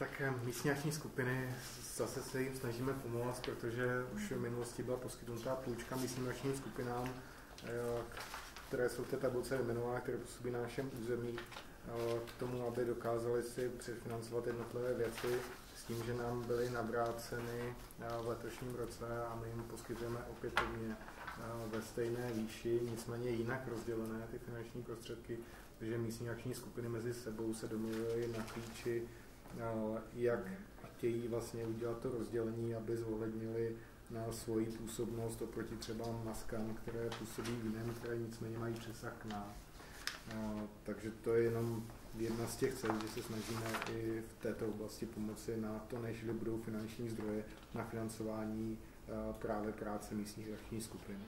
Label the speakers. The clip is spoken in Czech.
Speaker 1: Tak eh, místní akční skupiny zase se jim snažíme pomoct, protože už v minulosti byla poskytnutá půjčka místním akčním skupinám, eh, které jsou v té tabulce jmenované, které působí na našem území, k tomu, aby dokázali si předfinancovat jednotlivé věci s tím, že nám byly navráceny v letošním roce a my jim poskytujeme opětovně ve stejné výši, nicméně jinak rozdělené ty finanční prostředky, protože místní akční skupiny mezi sebou se domluvily na klíči, jak chtějí vlastně udělat to rozdělení, aby zohlednili na svoji působnost oproti třeba maskám, které působí v jiném kraji, nicméně mají přesah k nám. Takže to je jenom jedna z těch cest, že se snažíme i v této oblasti pomoci na to, než budou finanční zdroje na financování právě práce místních akčních skupin.